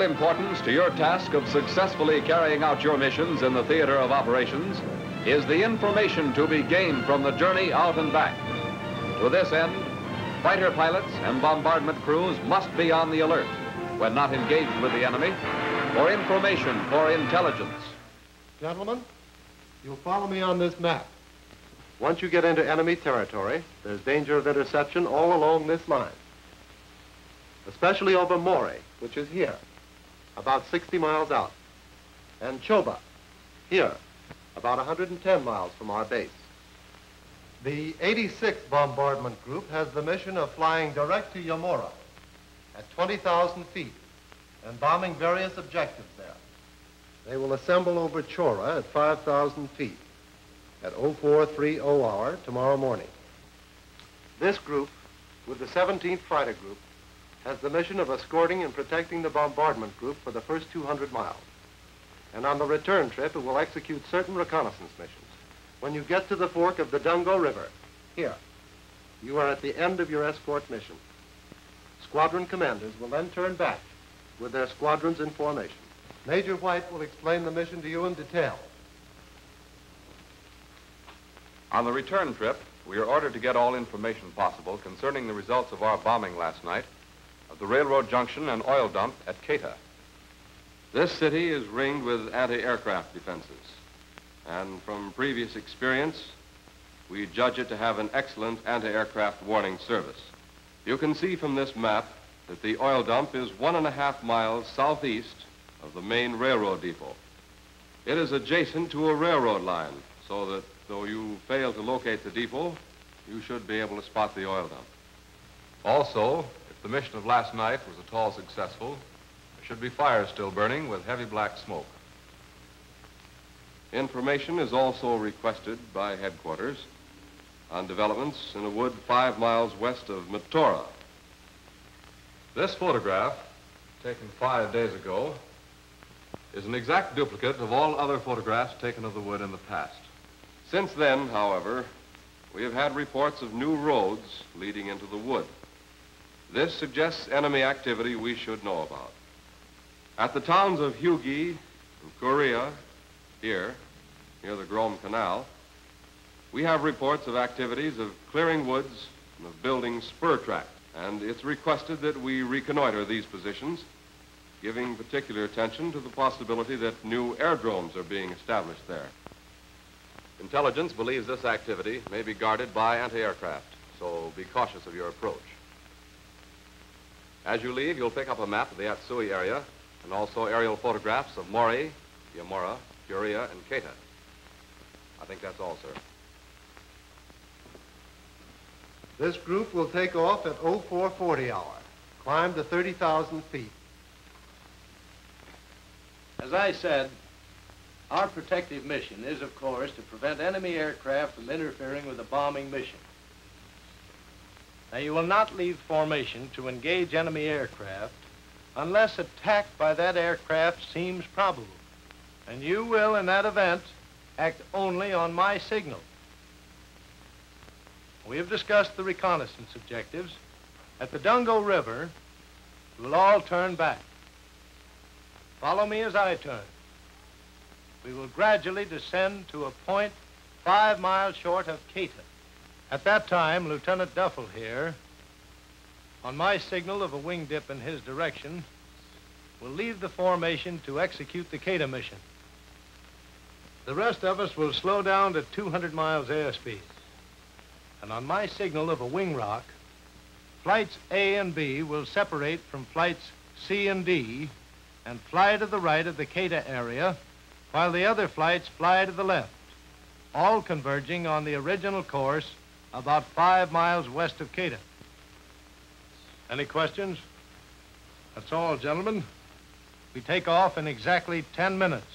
equal importance to your task of successfully carrying out your missions in the theater of operations is the information to be gained from the journey out and back. To this end, fighter pilots and bombardment crews must be on the alert when not engaged with the enemy for information, for intelligence. Gentlemen, you'll follow me on this map. Once you get into enemy territory, there's danger of interception all along this line. Especially over Morey, which is here, about 60 miles out. And Choba, here, about 110 miles from our base. The 86th Bombardment Group has the mission of flying direct to Yamura at 20,000 feet and bombing various objectives there. They will assemble over Chora at 5,000 feet at 0430 hour tomorrow morning. This group, with the 17th Fighter Group, has the mission of escorting and protecting the bombardment group for the first 200 miles. And on the return trip, it will execute certain reconnaissance missions. When you get to the fork of the Dungo River, here, you are at the end of your escort mission. Squadron commanders will then turn back with their squadrons in formation. Major White will explain the mission to you in detail. On the return trip, we are ordered to get all information possible concerning the results of our bombing last night of the railroad junction and oil dump at Quetta. This city is ringed with anti-aircraft defenses. And from previous experience, we judge it to have an excellent anti-aircraft warning service. You can see from this map that the oil dump is one and a half miles southeast of the main railroad depot. It is adjacent to a railroad line, so that though you fail to locate the depot, you should be able to spot the oil dump. Also, the mission of last night was at all successful, there should be fires still burning with heavy black smoke. Information is also requested by headquarters on developments in a wood five miles west of Matora. This photograph, taken five days ago, is an exact duplicate of all other photographs taken of the wood in the past. Since then, however, we have had reports of new roads leading into the wood. This suggests enemy activity we should know about. At the towns of Hugi and Korea, here, near the Grom Canal, we have reports of activities of clearing woods and of building spur tracks. And it's requested that we reconnoiter these positions, giving particular attention to the possibility that new airdromes are being established there. Intelligence believes this activity may be guarded by anti-aircraft, so be cautious of your approach. As you leave, you'll pick up a map of the Atsui area and also aerial photographs of Mori, Yamura, Curia, and Quetta. I think that's all, sir. This group will take off at 0440 hour, climb to 30,000 feet. As I said, our protective mission is, of course, to prevent enemy aircraft from interfering with the bombing mission. Now, you will not leave formation to engage enemy aircraft unless attack by that aircraft seems probable. And you will, in that event, act only on my signal. We have discussed the reconnaissance objectives. At the Dungo River, we'll all turn back. Follow me as I turn. We will gradually descend to a point five miles short of Quetta. At that time, Lieutenant Duffel here, on my signal of a wing dip in his direction, will leave the formation to execute the Quetta mission. The rest of us will slow down to 200 miles airspeed. And on my signal of a wing rock, flights A and B will separate from flights C and D and fly to the right of the Quetta area, while the other flights fly to the left, all converging on the original course about five miles west of Quetta. Any questions? That's all, gentlemen. We take off in exactly 10 minutes.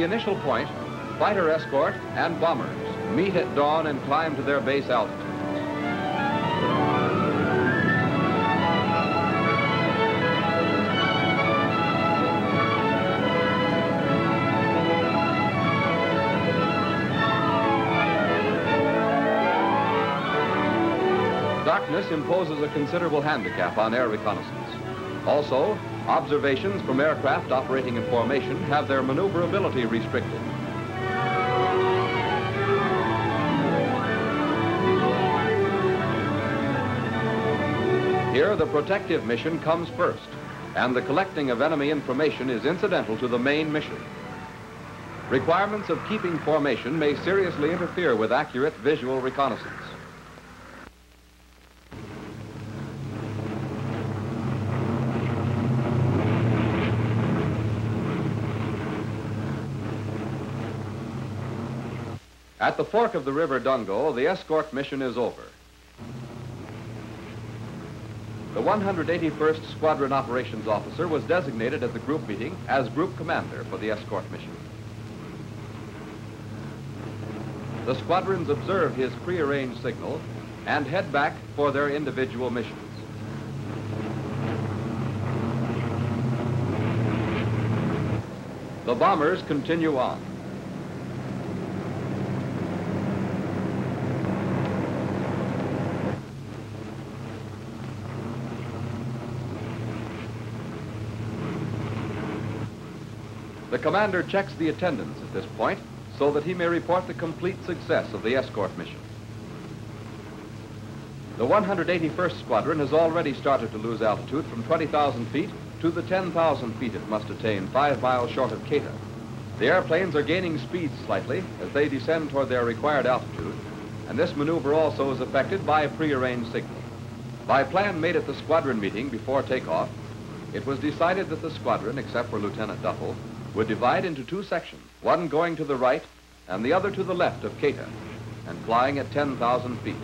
The initial point, fighter escort and bombers meet at dawn and climb to their base altitude. Darkness imposes a considerable handicap on air reconnaissance. Also, observations from aircraft operating in formation have their maneuverability restricted. Here, the protective mission comes first, and the collecting of enemy information is incidental to the main mission. Requirements of keeping formation may seriously interfere with accurate visual reconnaissance. At the fork of the River Dungo, the escort mission is over. The 181st Squadron Operations Officer was designated at the group meeting as group commander for the escort mission. The squadrons observe his prearranged signal and head back for their individual missions. The bombers continue on. The commander checks the attendance at this point so that he may report the complete success of the escort mission. The 181st Squadron has already started to lose altitude from 20,000 feet to the 10,000 feet it must attain, five miles short of Quetta. The airplanes are gaining speed slightly as they descend toward their required altitude, and this maneuver also is affected by a prearranged signal. By plan made at the squadron meeting before takeoff, it was decided that the squadron, except for Lieutenant Duffel, would divide into two sections, one going to the right and the other to the left of Quetta, and flying at 10,000 feet.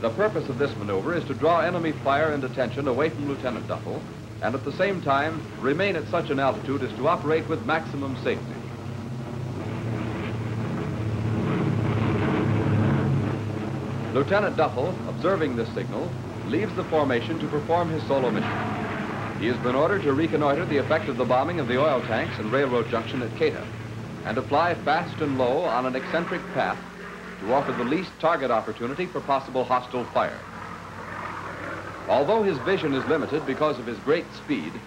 The purpose of this maneuver is to draw enemy fire and attention away from Lieutenant Duffel, and at the same time remain at such an altitude as to operate with maximum safety. Lieutenant Duffel, observing this signal, leaves the formation to perform his solo mission. He has been ordered to reconnoiter the effect of the bombing of the oil tanks and railroad junction at Quetta and to fly fast and low on an eccentric path to offer the least target opportunity for possible hostile fire. Although his vision is limited because of his great speed,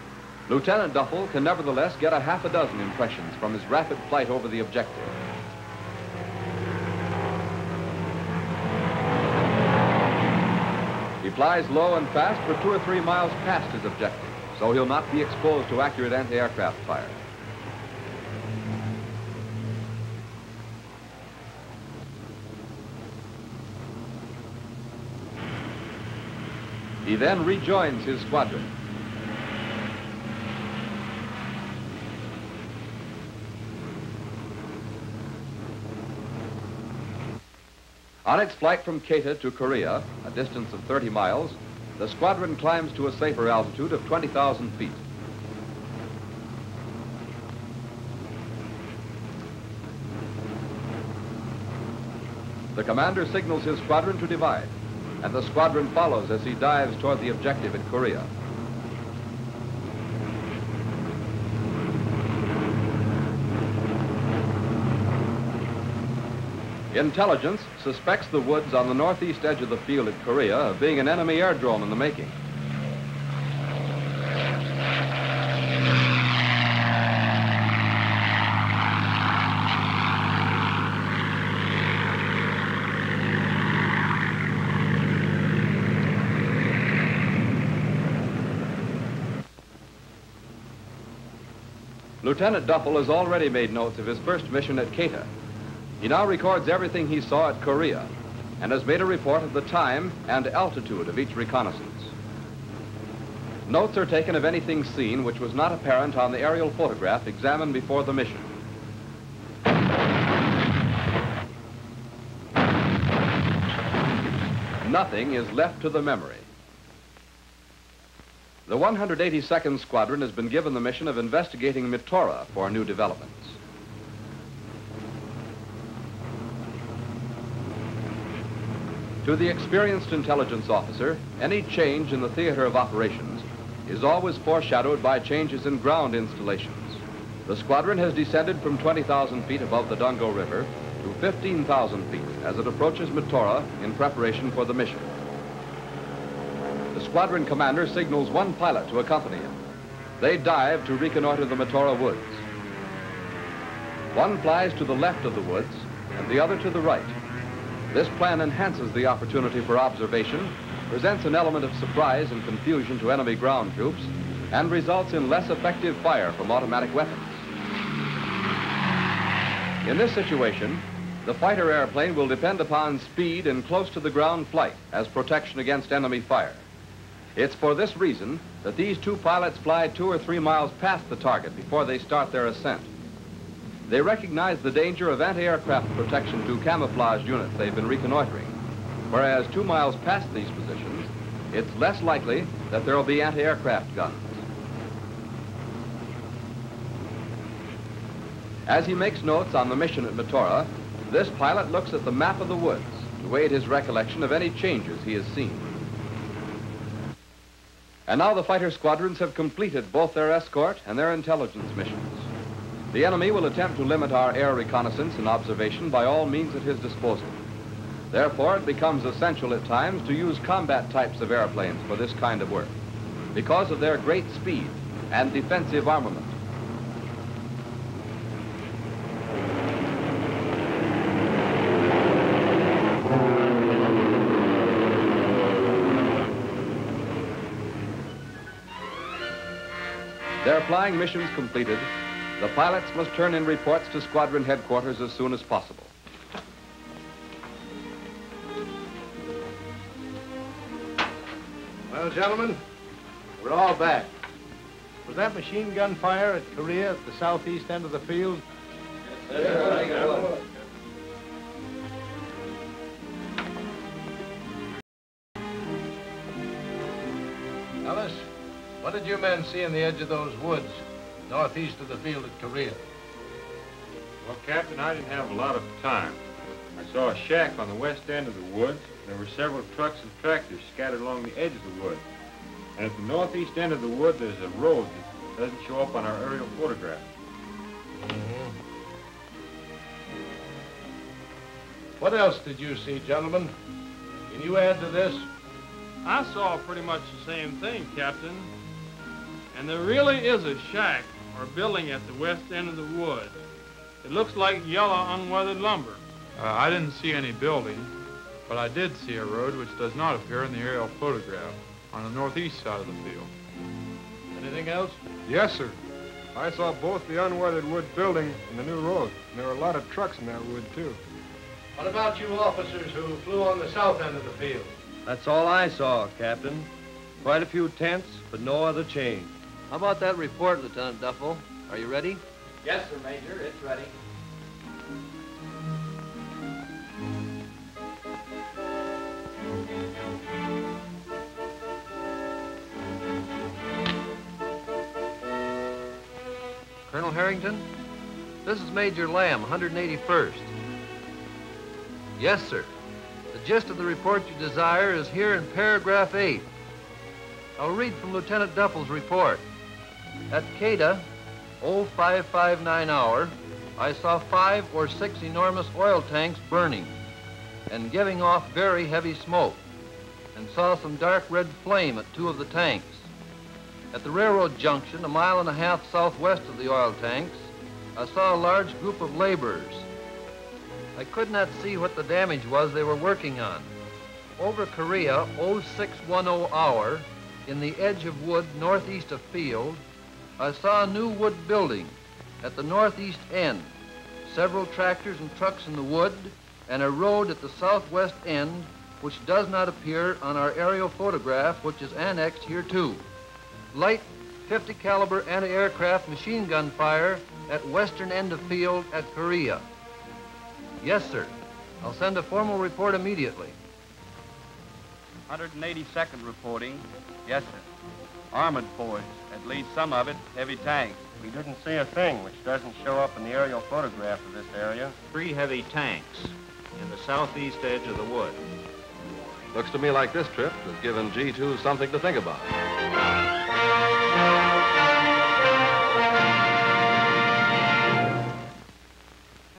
Lieutenant Duffel can nevertheless get a half a dozen impressions from his rapid flight over the objective. He flies low and fast for two or three miles past his objective so he'll not be exposed to accurate anti-aircraft fire. He then rejoins his squadron. On its flight from Quetta to Korea, a distance of 30 miles, the squadron climbs to a safer altitude of 20,000 feet. The commander signals his squadron to divide, and the squadron follows as he dives toward the objective at Korea. Intelligence suspects the woods on the northeast edge of the field at Korea of being an enemy airdrome in the making. Lieutenant Duffel has already made notes of his first mission at Quetta, he now records everything he saw at Korea and has made a report of the time and altitude of each reconnaissance. Notes are taken of anything seen which was not apparent on the aerial photograph examined before the mission. Nothing is left to the memory. The 182nd Squadron has been given the mission of investigating Mitora for new developments. To the experienced intelligence officer, any change in the theater of operations is always foreshadowed by changes in ground installations. The squadron has descended from 20,000 feet above the Dungo River to 15,000 feet as it approaches Metora in preparation for the mission. The squadron commander signals one pilot to accompany him. They dive to reconnoiter the Metora woods. One flies to the left of the woods and the other to the right. This plan enhances the opportunity for observation, presents an element of surprise and confusion to enemy ground troops, and results in less effective fire from automatic weapons. In this situation, the fighter airplane will depend upon speed and close to the ground flight as protection against enemy fire. It's for this reason that these two pilots fly two or three miles past the target before they start their ascent. They recognize the danger of anti-aircraft protection to camouflaged units they've been reconnoitering, whereas two miles past these positions, it's less likely that there will be anti-aircraft guns. As he makes notes on the mission at Metora, this pilot looks at the map of the woods to aid his recollection of any changes he has seen. And now the fighter squadrons have completed both their escort and their intelligence missions. The enemy will attempt to limit our air reconnaissance and observation by all means at his disposal. Therefore, it becomes essential at times to use combat types of airplanes for this kind of work because of their great speed and defensive armament. Their flying missions completed, the pilots must turn in reports to squadron headquarters as soon as possible. Well, gentlemen, we're all back. Was that machine gun fire at Korea at the southeast end of the field? Yes, sir. Ellis, what did you men see in the edge of those woods, northeast of the field at Korea? Well, Captain, I didn't have a lot of time. I saw a shack on the west end of the woods. There were several trucks and tractors scattered along the edge of the woods. And at the northeast end of the wood, there's a road that doesn't show up on our aerial photograph. Mm-hmm. What else did you see, gentlemen? Can you add to this? I saw pretty much the same thing, Captain. And there really is a shack or building at the west end of the wood. It looks like yellow unweathered lumber. Uh, I didn't see any building, but I did see a road which does not appear in the aerial photograph on the northeast side of the field. Anything else? Yes, sir. I saw both the unweathered wood building and the new road. And there were a lot of trucks in that wood, too. What about you officers who flew on the south end of the field? That's all I saw, Captain. Quite a few tents, but no other change. How about that report, Lieutenant Duffel? Are you ready? Yes, sir, Major. It's ready. Colonel Harrington, this is Major Lamb, 181st. Yes, sir. The gist of the report you desire is here in paragraph 8. I'll read from Lieutenant Duffel's report. At Quetta, 0559 hour, I saw five or six enormous oil tanks burning and giving off very heavy smoke, and saw some dark red flame at two of the tanks. At the railroad junction, a mile and a half southwest of the oil tanks, I saw a large group of laborers. I could not see what the damage was they were working on. Over Korea, 0610 hour, in the edge of wood northeast of field, I saw a new wood building at the northeast end, several tractors and trucks in the wood, and a road at the southwest end, which does not appear on our aerial photograph, which is annexed here too. Light 50 caliber anti-aircraft machine gun fire at western end of field at Korea. Yes, sir. I'll send a formal report immediately. 182nd reporting. Yes, sir. Armored force, at least some of it heavy tanks. We didn't see a thing which doesn't show up in the aerial photograph of this area. Three heavy tanks in the southeast edge of the wood. Looks to me like this trip has given G2 something to think about.